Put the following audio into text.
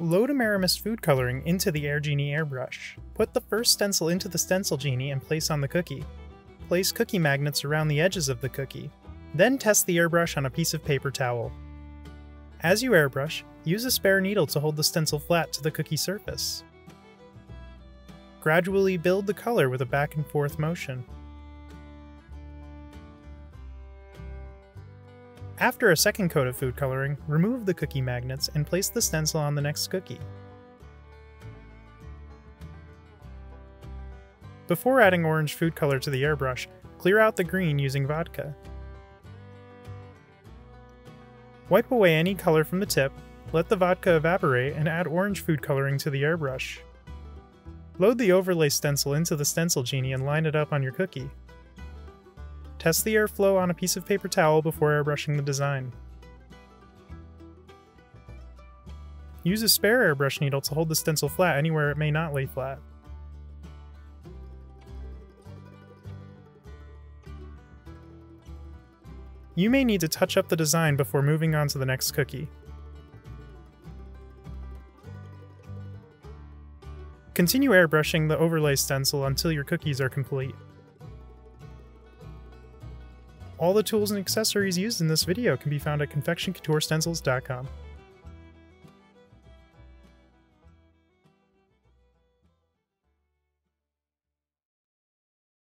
Load Amerimist food coloring into the AirGenie airbrush. Put the first stencil into the stencil genie and place on the cookie. Place cookie magnets around the edges of the cookie. Then test the airbrush on a piece of paper towel. As you airbrush, use a spare needle to hold the stencil flat to the cookie surface. Gradually build the color with a back and forth motion. After a second coat of food coloring, remove the cookie magnets and place the stencil on the next cookie. Before adding orange food color to the airbrush, clear out the green using vodka. Wipe away any color from the tip, let the vodka evaporate, and add orange food coloring to the airbrush. Load the overlay stencil into the stencil genie and line it up on your cookie. Test the airflow on a piece of paper towel before airbrushing the design. Use a spare airbrush needle to hold the stencil flat anywhere it may not lay flat. You may need to touch up the design before moving on to the next cookie. Continue airbrushing the overlay stencil until your cookies are complete. All the tools and accessories used in this video can be found at confectioncouturestencils.com.